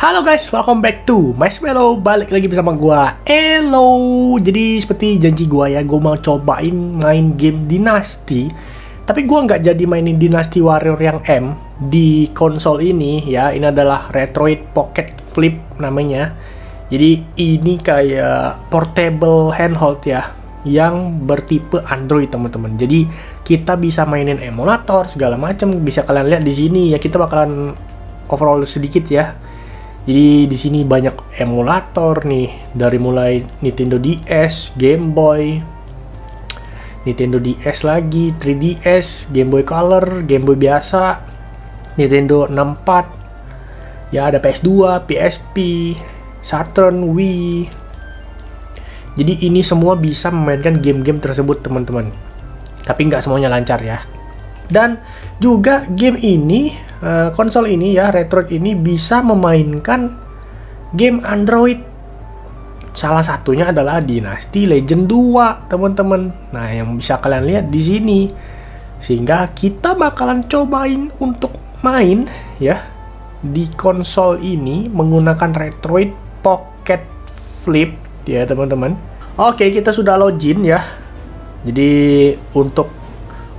Halo guys, welcome back to Marshmallow Balik lagi bersama gua Elo. Jadi seperti janji gua ya Gua mau cobain main game Dynasty. Tapi gua nggak jadi mainin Dynasty Warrior yang M Di konsol ini ya. Ini adalah Retroid Pocket Flip namanya. Jadi ini kayak portable handheld ya Yang bertipe Android teman-teman. Jadi kita bisa mainin emulator segala macam Bisa kalian lihat di sini ya Kita bakalan overall sedikit ya jadi di sini banyak emulator nih dari mulai Nintendo DS, Game Boy, Nintendo DS lagi, 3DS, Game Boy Color, Game Boy biasa, Nintendo 64, ya ada PS2, PSP, Saturn, Wii. Jadi ini semua bisa memainkan game-game tersebut teman-teman. Tapi nggak semuanya lancar ya. Dan juga game ini, uh, konsol ini ya, Retroid ini bisa memainkan game Android. Salah satunya adalah Dynasty Legend 2, teman-teman. Nah, yang bisa kalian lihat di sini. Sehingga kita bakalan cobain untuk main ya di konsol ini menggunakan Retroid Pocket Flip ya, teman-teman. Oke, kita sudah login ya. Jadi untuk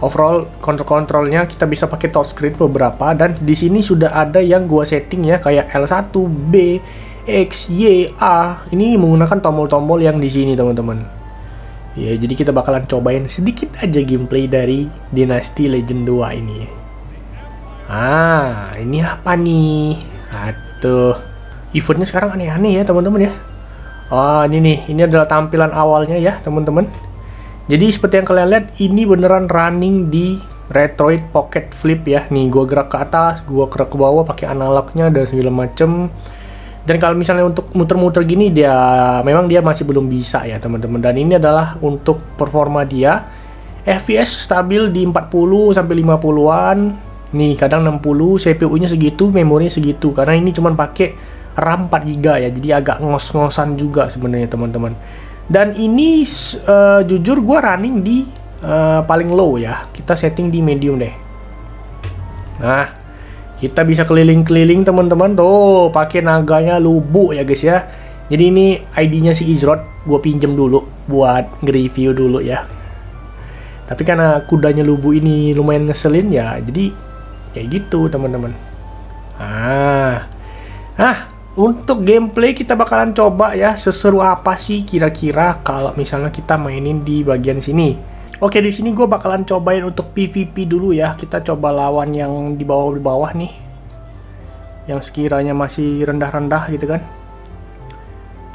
overall kontrol-kontrolnya kita bisa pakai touchscreen beberapa dan di sini sudah ada yang gua setting ya kayak L1, B, X, Y, A. Ini menggunakan tombol-tombol yang di sini teman-teman. Ya, jadi kita bakalan cobain sedikit aja gameplay dari Dynasty Legend 2 ini. Ah, ini apa nih? Aduh. Eventnya sekarang aneh-aneh ya teman-teman ya. Oh, ini nih. Ini adalah tampilan awalnya ya teman-teman. Jadi seperti yang kalian lihat, ini beneran running di Retroid Pocket Flip ya. Nih, gua gerak ke atas, gua gerak ke bawah pakai analognya dan segala macem. Dan kalau misalnya untuk muter-muter gini, dia memang dia masih belum bisa ya teman-teman. Dan ini adalah untuk performa dia. FPS stabil di 40 sampai 50-an. Nih, kadang 60, CPU-nya segitu, memorinya segitu. Karena ini cuma pakai RAM 4 GB ya, jadi agak ngos-ngosan juga sebenarnya teman-teman. Dan ini uh, jujur gue running di uh, paling low ya. Kita setting di medium deh. Nah, kita bisa keliling-keliling teman-teman tuh pakai naganya lubuk ya guys ya. Jadi ini ID-nya si Izrod, gue pinjem dulu buat nge-review dulu ya. Tapi karena kudanya lubu ini lumayan ngeselin ya, jadi kayak gitu teman-teman. Ah, ah untuk gameplay kita bakalan coba ya seseru apa sih kira-kira kalau misalnya kita mainin di bagian sini. Oke di sini gue bakalan cobain untuk PVP dulu ya. Kita coba lawan yang di bawah di bawah nih, yang sekiranya masih rendah-rendah gitu kan.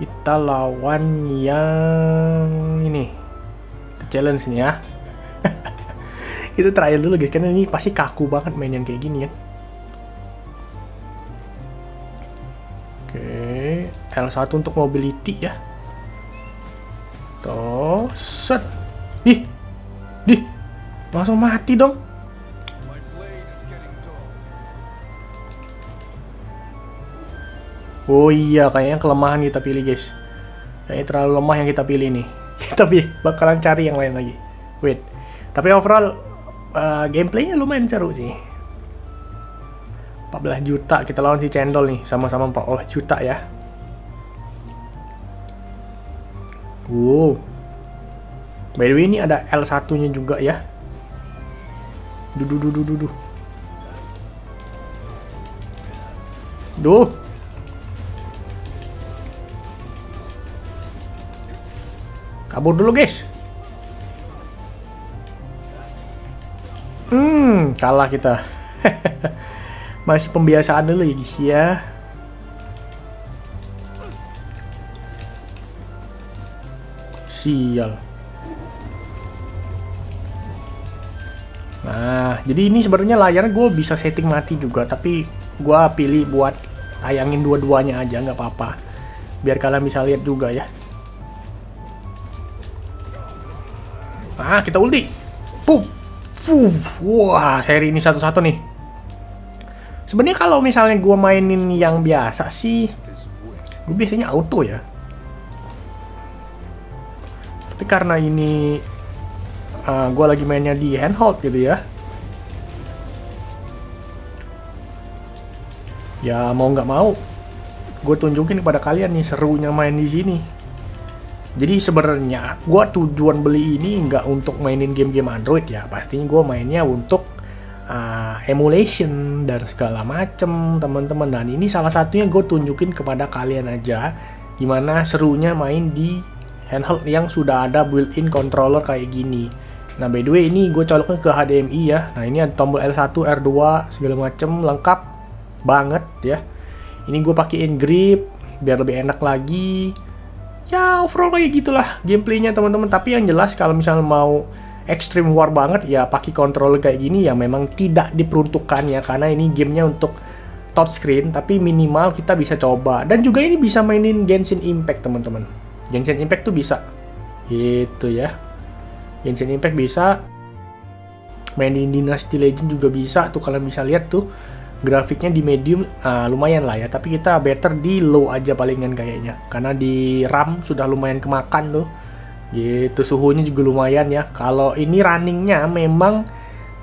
Kita lawan yang ini, challenge nih ya. Kita trial dulu guys, karena ini pasti kaku banget main yang kayak gini kan. Oke, L1 untuk mobility ya. Tuh, set. Ih, dih, langsung mati dong. Oh iya, kayaknya kelemahan kita pilih guys. Kayaknya terlalu lemah yang kita pilih nih. Kita bakalan cari yang lain lagi. Wait, tapi overall uh, gameplaynya lumayan seru sih. 14 juta kita lawan si cendol nih. Sama-sama 14 juta ya. Wow. By the way ini ada L1 nya juga ya. Duh duh duh duh duh. Duh. Kabur dulu guys. Hmm kalah kita masih pembiasaan dulu ya guys ya. Sial. Nah jadi ini sebenarnya layarnya gue bisa setting mati juga tapi gue pilih buat tayangin dua-duanya aja nggak apa-apa. Biar kalian bisa lihat juga ya. Nah kita ulti. Fuh. wah seri ini satu-satu nih Sebenarnya kalau misalnya gue mainin yang biasa sih, gue biasanya auto ya. Tapi karena ini uh, gue lagi mainnya di handheld gitu ya. Ya mau nggak mau, gue tunjukin kepada kalian nih serunya main di sini. Jadi sebenarnya gue tujuan beli ini nggak untuk mainin game-game Android ya, pastinya gue mainnya untuk uh, emulation dan segala macem teman-teman. Dan ini salah satunya gue tunjukin kepada kalian aja gimana serunya main di handheld yang sudah ada built-in controller kayak gini. Nah by the way ini gue coloknya ke HDMI ya. Nah ini ada tombol L1, R2 segala macem lengkap banget ya. Ini gue pakein grip biar lebih enak lagi ya overall kayak gitulah gameplaynya teman-teman tapi yang jelas kalau misalnya mau extreme war banget ya pakai controller kayak gini ya memang tidak diperuntukkan ya karena ini gamenya untuk touchscreen tapi minimal kita bisa coba. Dan juga ini bisa mainin Genshin Impact teman-teman. Genshin Impact tuh bisa. Gitu ya. Genshin Impact bisa. Mainin Dynasty Legend juga bisa tuh kalian bisa lihat tuh. Grafiknya di medium uh, lumayan lah ya. Tapi kita better di low aja palingan kayaknya. Karena di RAM sudah lumayan kemakan tuh gitu suhunya juga lumayan ya. Kalau ini runningnya memang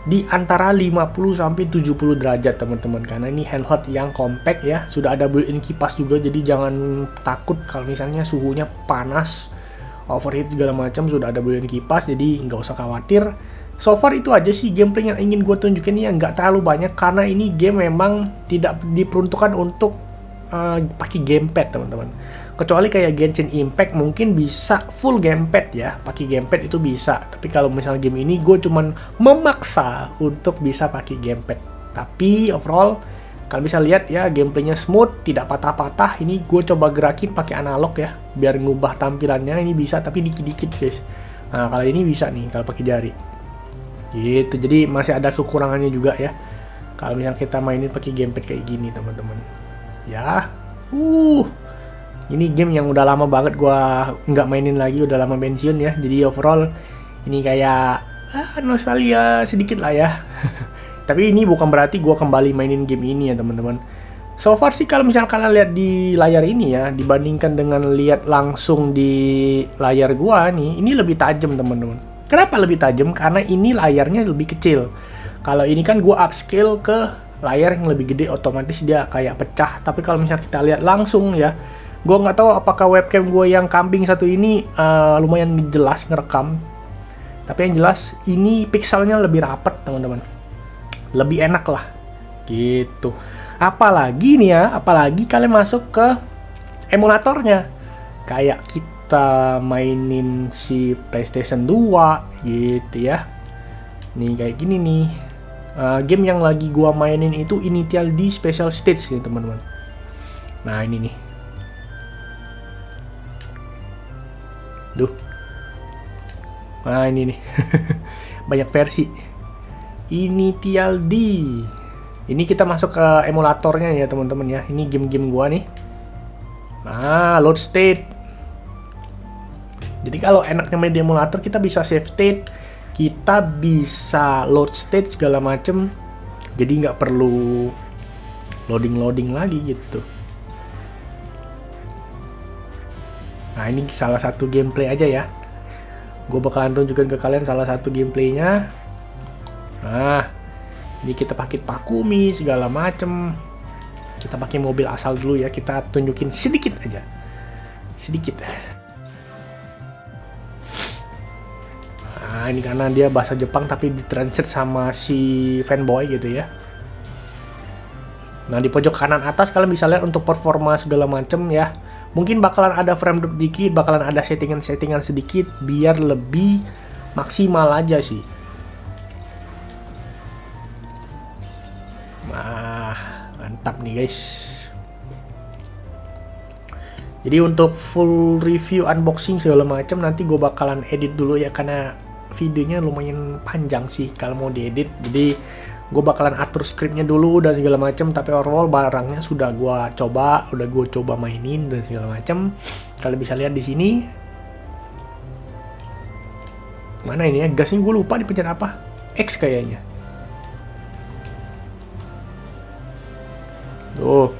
di antara 50 sampai 70 derajat teman-teman. Karena ini handheld yang compact ya. Sudah ada built-in kipas juga jadi jangan takut kalau misalnya suhunya panas overheat segala macam sudah ada built-in kipas jadi nggak usah khawatir. So far itu aja sih gameplay yang ingin gue tunjukin. Ya nggak terlalu banyak karena ini game memang tidak diperuntukkan untuk uh, pakai gamepad teman-teman. Kecuali kayak Genshin Impact mungkin bisa full gamepad ya, pakai gamepad itu bisa. Tapi kalau misalnya game ini gue cuman memaksa untuk bisa pakai gamepad. Tapi overall kalian bisa lihat ya gameplaynya smooth, tidak patah-patah. Ini gue coba gerakin pakai analog ya, biar ngubah tampilannya ini bisa tapi dikit-dikit guys. Nah kalau ini bisa nih kalau pakai jari gitu jadi masih ada kekurangannya juga ya kalau misalnya kita mainin pakai gamepad kayak gini teman-teman ya uh ini game yang udah lama banget gua nggak mainin lagi udah lama pensiun ya jadi overall ini kayak ah, nostalgia sedikit lah ya tapi ini bukan berarti gua kembali mainin game ini ya teman-teman so far sih kalau misalnya kalian lihat di layar ini ya dibandingkan dengan lihat langsung di layar gua nih ini lebih tajam teman-teman Kenapa lebih tajam? Karena ini layarnya lebih kecil. Kalau ini kan gue upscale ke layar yang lebih gede, otomatis dia kayak pecah. Tapi kalau misalnya kita lihat langsung ya, gue nggak tahu apakah webcam gue yang kambing satu ini uh, lumayan jelas ngerekam. Tapi yang jelas ini pixelnya lebih rapat teman-teman. Lebih enak lah, gitu. Apalagi nih ya, apalagi kalian masuk ke emulatornya. Kayak kita mainin si PlayStation 2 gitu ya. Nih kayak gini nih. Uh, game yang lagi gua mainin itu Initial D Special Stage nih teman-teman. Nah ini nih. Duh. Nah ini nih. Banyak versi. Initial D. Ini kita masuk ke emulatornya ya teman-teman ya. Ini game-game gua nih. Nah, load state jadi kalau enaknya main di emulator kita bisa save state, kita bisa load state segala macem. Jadi nggak perlu loading-loading lagi gitu. Nah ini salah satu gameplay aja ya. Gue bakalan tunjukin ke kalian salah satu gameplaynya. Nah, ini kita pakai Takumi segala macem. Kita pakai mobil asal dulu ya. Kita tunjukin sedikit aja, sedikit. Nah, ini karena dia bahasa Jepang tapi ditranslate sama si fanboy gitu ya. Nah, di pojok kanan atas kalian bisa lihat untuk performa segala macem ya. Mungkin bakalan ada frame drop dikit, bakalan ada settingan-settingan sedikit biar lebih maksimal aja sih. Nah, mantap nih guys. Jadi untuk full review unboxing segala macam nanti gue bakalan edit dulu ya karena videonya lumayan panjang sih kalau mau diedit jadi gue bakalan atur skripnya dulu dan segala macam tapi overall barangnya sudah gue coba udah gue coba mainin dan segala macam kalian bisa lihat di sini. Mana ini ya? Gasnya gue lupa dipencet apa? X kayaknya. Tuh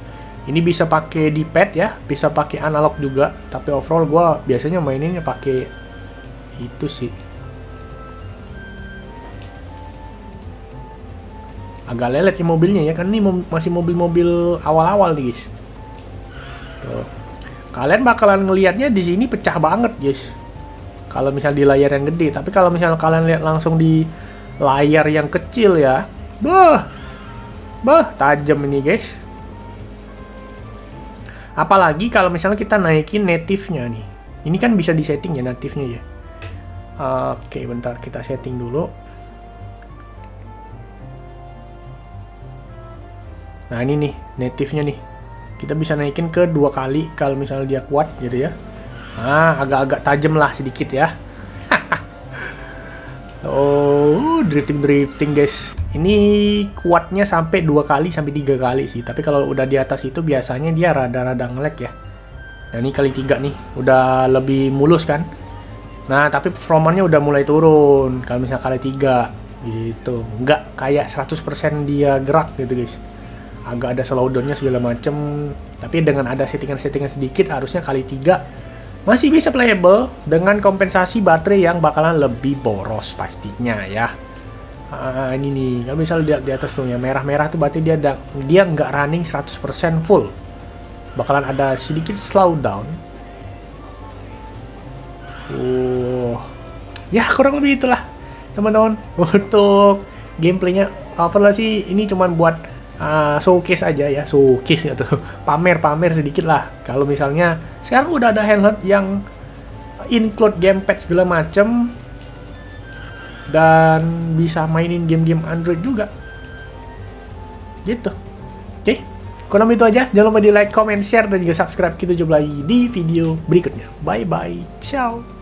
ini bisa pakai di pad ya bisa pakai analog juga. Tapi overall gue biasanya maininnya pakai itu sih agak lelet ya mobilnya ya kan ini masih mobil-mobil awal-awal nih guys. Kalian bakalan ngelihatnya di sini pecah banget guys. Kalau misal di layar yang gede tapi kalau misal kalian lihat langsung di layar yang kecil ya bah bah tajam ini guys. Apalagi kalau misalnya kita naikin native-nya nih. Ini kan bisa disetting ya native-nya ya. Oke bentar kita setting dulu Nah ini nih native-nya nih. Kita bisa naikin ke dua kali kalau misalnya dia kuat gitu ya. Nah agak-agak tajam lah sedikit ya. oh drifting drifting guys. Ini kuatnya sampai dua kali sampai tiga kali sih. Tapi kalau udah di atas itu biasanya dia rada-rada ngelag ya. Nah ini kali tiga nih, udah lebih mulus kan. Nah tapi performanya udah mulai turun kalau misalnya kali tiga gitu. Nggak kayak 100% dia gerak gitu guys agak ada slowdownnya segala macem. Tapi dengan ada settingan-settingan sedikit harusnya kali tiga masih bisa playable dengan kompensasi baterai yang bakalan lebih boros pastinya ya. Uh, ini nih kalau misal lihat di atas tuh ya merah-merah tuh berarti dia dia nggak running 100% full. Bakalan ada sedikit slowdown. Uh ya kurang lebih itulah teman-teman. Untuk gameplaynya overall sih. Ini cuman buat uh, showcase aja ya showcase atau pamer-pamer sedikit lah. Kalau misalnya sekarang udah ada handheld yang include gamepad segala macem dan bisa mainin game-game Android juga. Gitu. Oke? Okay. kurang itu aja. Jangan lupa di like comment share dan juga subscribe kita jumpa lagi di video berikutnya. Bye bye ciao